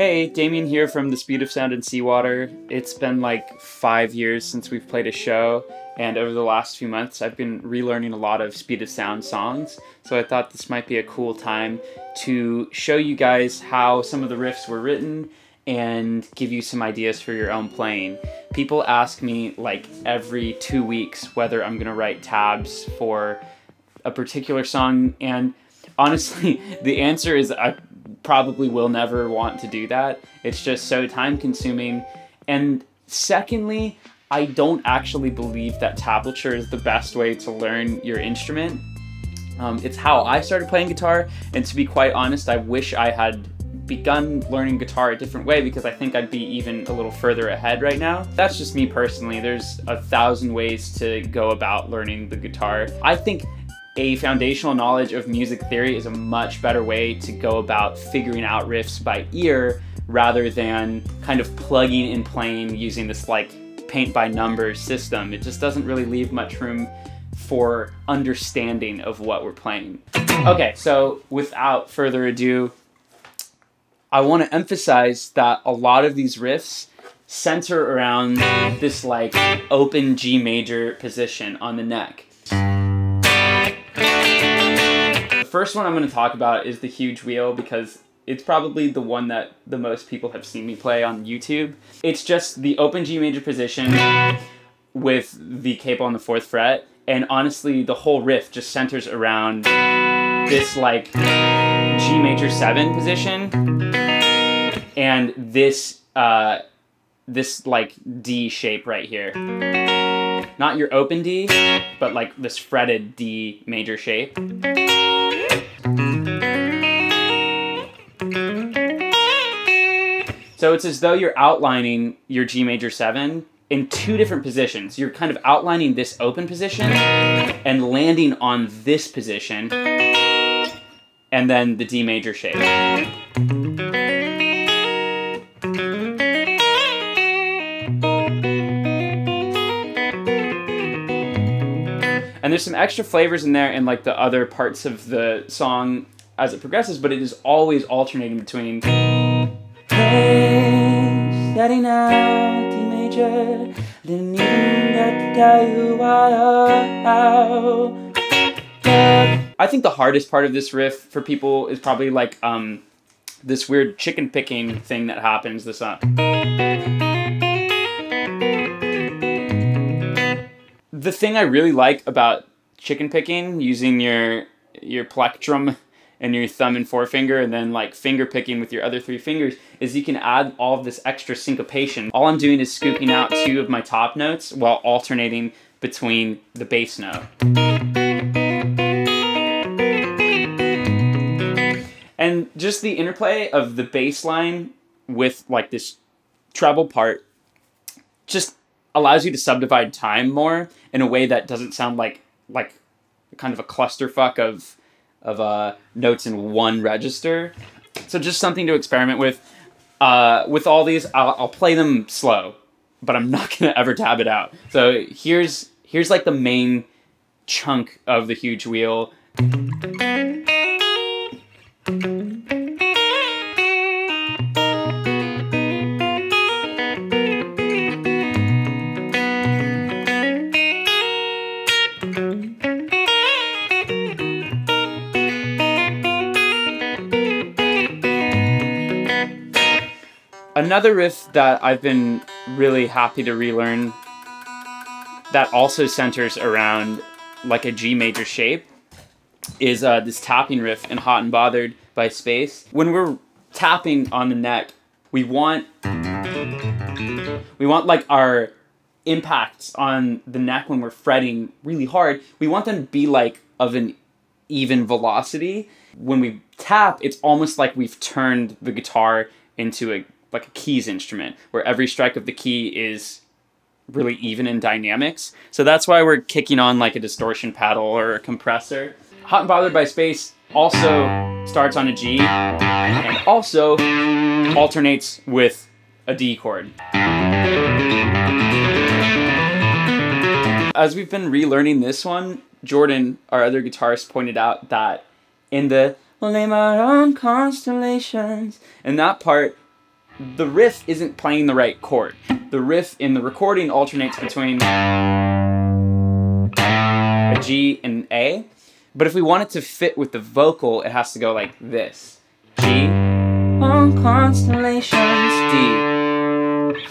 Hey, Damien here from The Speed of Sound in Seawater. It's been like five years since we've played a show, and over the last few months I've been relearning a lot of Speed of Sound songs, so I thought this might be a cool time to show you guys how some of the riffs were written and give you some ideas for your own playing. People ask me like every two weeks whether I'm gonna write tabs for a particular song, and honestly, the answer is I probably will never want to do that. It's just so time consuming. And secondly, I don't actually believe that tablature is the best way to learn your instrument. Um, it's how I started playing guitar, and to be quite honest, I wish I had begun learning guitar a different way because I think I'd be even a little further ahead right now. That's just me personally. There's a thousand ways to go about learning the guitar. I think a foundational knowledge of music theory is a much better way to go about figuring out riffs by ear rather than kind of plugging and playing using this like paint by numbers system. It just doesn't really leave much room for understanding of what we're playing. Okay, so without further ado, I want to emphasize that a lot of these riffs center around this like open G major position on the neck. First one I'm going to talk about is the huge wheel because it's probably the one that the most people have seen me play on YouTube. It's just the open G major position with the capo on the fourth fret, and honestly, the whole riff just centers around this like G major seven position and this uh, this like D shape right here. Not your open D, but like this fretted D major shape. So it's as though you're outlining your G major 7 in two different positions. You're kind of outlining this open position and landing on this position and then the D major shape. And there's some extra flavors in there in like the other parts of the song as it progresses, but it is always alternating between Out, didn't even get to tell you why. I think the hardest part of this riff for people is probably like um, this weird chicken picking thing that happens. This up. The thing I really like about chicken picking using your your plectrum and your thumb and forefinger and then like finger picking with your other three fingers is you can add all of this extra syncopation. All I'm doing is scooping out two of my top notes while alternating between the bass note. And just the interplay of the bass line with like this treble part just allows you to subdivide time more in a way that doesn't sound like like kind of a clusterfuck of of uh, notes in one register. So just something to experiment with. Uh, with all these, I'll, I'll play them slow, but I'm not gonna ever tab it out. So here's here's like the main chunk of the huge wheel. Another riff that I've been really happy to relearn that also centers around like a G major shape is uh, this tapping riff in Hot and Bothered by Space. When we're tapping on the neck, we want we want like our impacts on the neck when we're fretting really hard, we want them to be like of an even velocity. When we tap, it's almost like we've turned the guitar into a like a keys instrument where every strike of the key is really even in dynamics. So that's why we're kicking on like a distortion pedal or a compressor. Hot and Bothered by Space also starts on a G and also alternates with a D chord. As we've been relearning this one, Jordan, our other guitarist, pointed out that in the We'll name our own constellations, in that part, the riff isn't playing the right chord. The riff in the recording alternates between a G and A, but if we want it to fit with the vocal, it has to go like this. G, on constellations, D,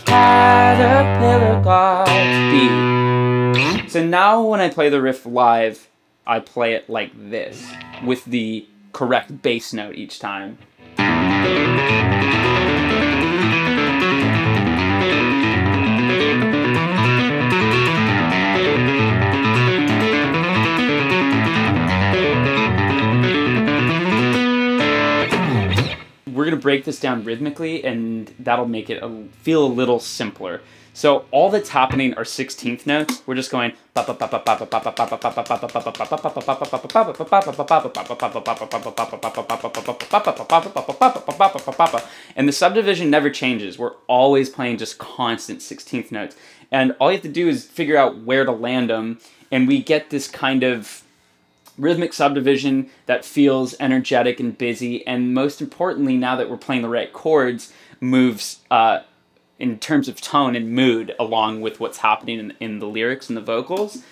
caterpillar gods, B. So now when I play the riff live, I play it like this, with the correct bass note each time. Going to break this down rhythmically and that'll make it a, feel a little simpler. So all that's happening are 16th notes. We're just going and the subdivision never changes. We're always playing just constant 16th notes. And all you have to do is figure out where to land them and we get this kind of rhythmic subdivision that feels energetic and busy and most importantly now that we're playing the right chords moves uh, in terms of tone and mood along with what's happening in, in the lyrics and the vocals.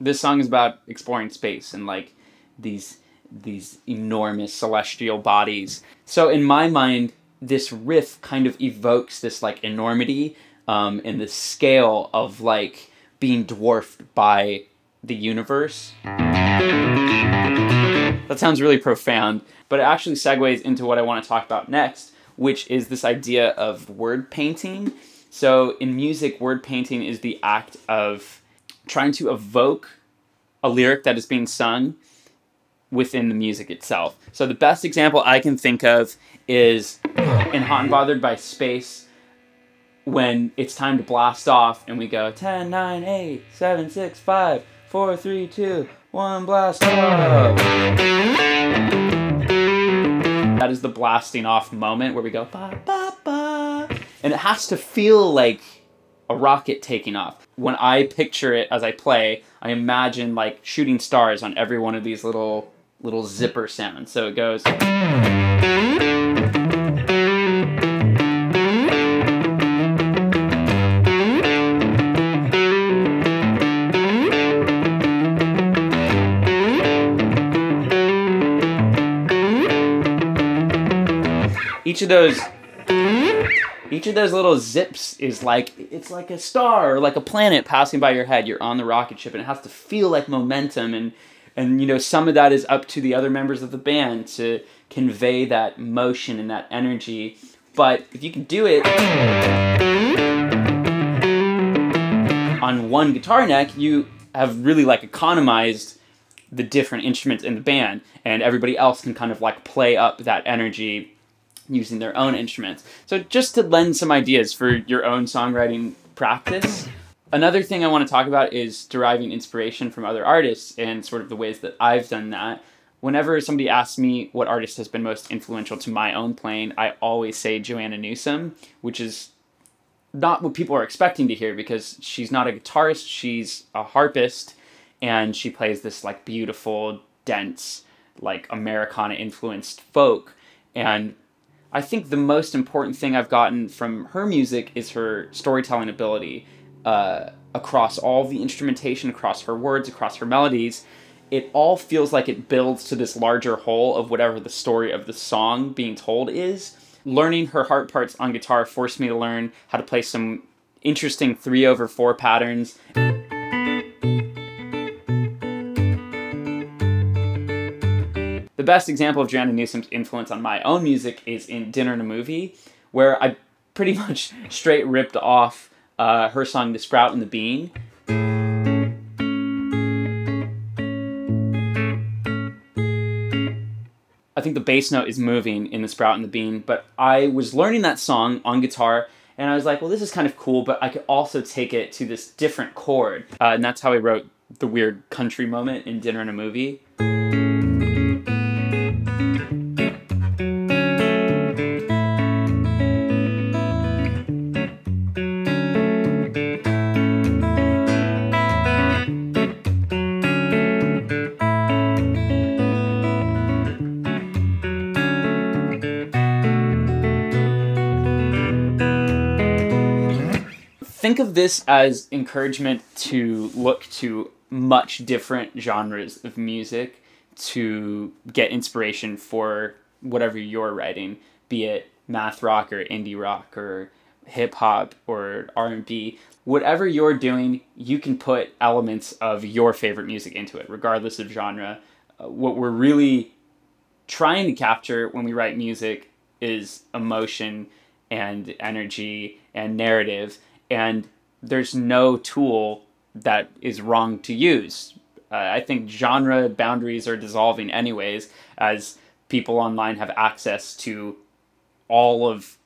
This song is about exploring space and like these these enormous celestial bodies. So in my mind, this riff kind of evokes this like enormity um, and the scale of like being dwarfed by the universe. That sounds really profound, but it actually segues into what I want to talk about next, which is this idea of word painting. So in music, word painting is the act of trying to evoke a lyric that is being sung within the music itself. So the best example I can think of is in Hot and Bothered by Space when it's time to blast off and we go 10, 9, 8, 7, 6, 5, 4, 3, 2, 1, blast off. That is the blasting off moment where we go ba ba ba, and it has to feel like a rocket taking off. When I picture it as I play, I imagine like shooting stars on every one of these little little zipper sounds. So it goes. Each of those each of those little zips is like it's like a star or like a planet passing by your head. You're on the rocket ship and it has to feel like momentum and and you know some of that is up to the other members of the band to convey that motion and that energy. But if you can do it on one guitar neck you have really like economized the different instruments in the band and everybody else can kind of like play up that energy using their own instruments. So just to lend some ideas for your own songwriting practice. Another thing I want to talk about is deriving inspiration from other artists and sort of the ways that I've done that. Whenever somebody asks me what artist has been most influential to my own playing, I always say Joanna Newsom, which is not what people are expecting to hear because she's not a guitarist, she's a harpist, and she plays this like beautiful, dense, like Americana influenced folk. And I think the most important thing I've gotten from her music is her storytelling ability uh, across all the instrumentation, across her words, across her melodies. It all feels like it builds to this larger whole of whatever the story of the song being told is. Learning her harp parts on guitar forced me to learn how to play some interesting three over four patterns. Best example of Joanna Newsom's influence on my own music is in Dinner and a Movie, where I pretty much straight ripped off uh, her song The Sprout and the Bean. I think the bass note is moving in The Sprout and the Bean, but I was learning that song on guitar and I was like, well, this is kind of cool, but I could also take it to this different chord. Uh, and that's how I wrote the weird country moment in Dinner and a Movie. Of this as encouragement to look to much different genres of music to get inspiration for whatever you're writing, be it math rock or indie rock or hip hop or R&B. Whatever you're doing, you can put elements of your favorite music into it, regardless of genre. Uh, what we're really trying to capture when we write music is emotion and energy and narrative, and there's no tool that is wrong to use. Uh, I think genre boundaries are dissolving anyways, as people online have access to all of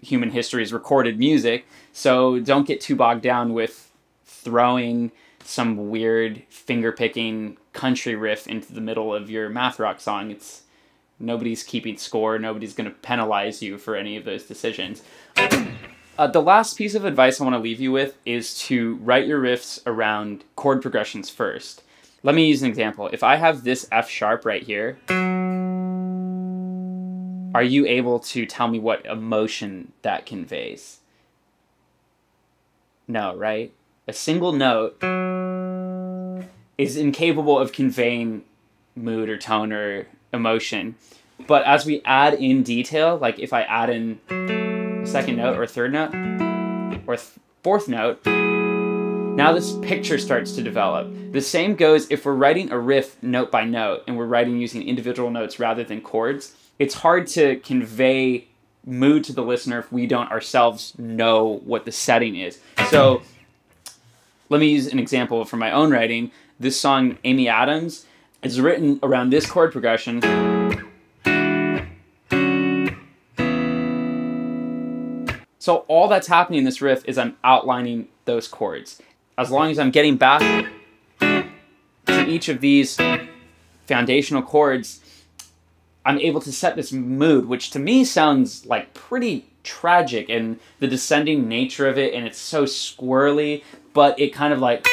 human history's recorded music. So don't get too bogged down with throwing some weird finger picking country riff into the middle of your math rock song. It's nobody's keeping score. Nobody's going to penalize you for any of those decisions. Uh, the last piece of advice I want to leave you with is to write your riffs around chord progressions first. Let me use an example. If I have this F sharp right here, are you able to tell me what emotion that conveys? No, right? A single note is incapable of conveying mood or tone or emotion. But as we add in detail, like if I add in second note or third note or th- fourth note, now this picture starts to develop. The same goes if we're writing a riff note by note and we're writing using individual notes rather than chords. It's hard to convey mood to the listener if we don't ourselves know what the setting is. So let me use an example from my own writing. This song, Amy Adams, is written around this chord progression. So all that's happening in this riff is I'm outlining those chords. As long as I'm getting back to each of these foundational chords, I'm able to set this mood, which to me sounds like pretty tragic and the descending nature of it, and it's so squirrely, but it kind of like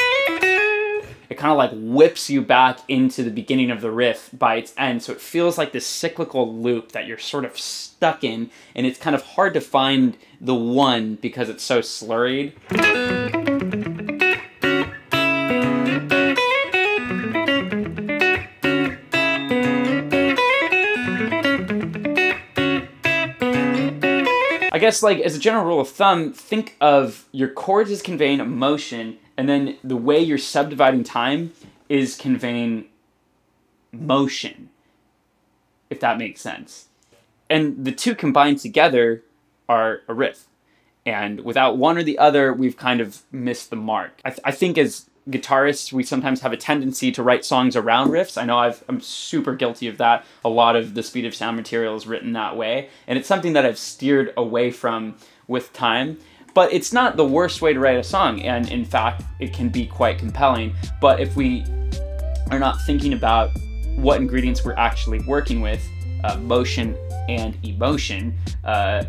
it kind of like whips you back into the beginning of the riff by its end. So it feels like this cyclical loop that you're sort of stuck in, and it's kind of hard to find the one because it's so slurried. I guess like as a general rule of thumb, think of your chords as conveying emotion, and then the way you're subdividing time is conveying motion, if that makes sense. And the two combined together are a riff. And without one or the other, we've kind of missed the mark. I, th- I think as guitarists, we sometimes have a tendency to write songs around riffs. I know i am super guilty of that. A lot of the Speed of Sound material is written that way, and it's something that I've steered away from with time. But it's not the worst way to write a song, and in fact, it can be quite compelling. But if we are not thinking about what ingredients we're actually working with, uh, motion and emotion, uh,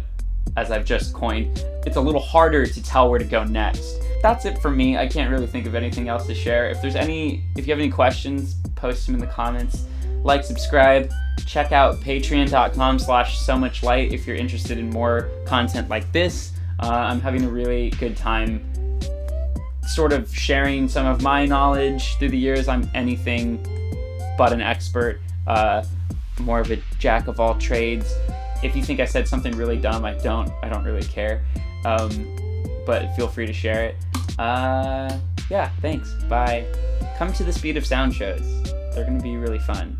as I've just coined, it's a little harder to tell where to go next that's it for me. I can't really think of anything else to share. If there's any, if you have any questions, post them in the comments. Like, subscribe, check out patreon.com slash so much light if you're interested in more content like this. Uh, I'm having a really good time sort of sharing some of my knowledge through the years. I'm anything but an expert, uh, more of a jack of all trades. If you think I said something really dumb, I don't. I don't really care. Um, but feel free to share it. Uh, yeah, thanks. Bye. Come to the Speed of Sound shows. They're going to be really fun.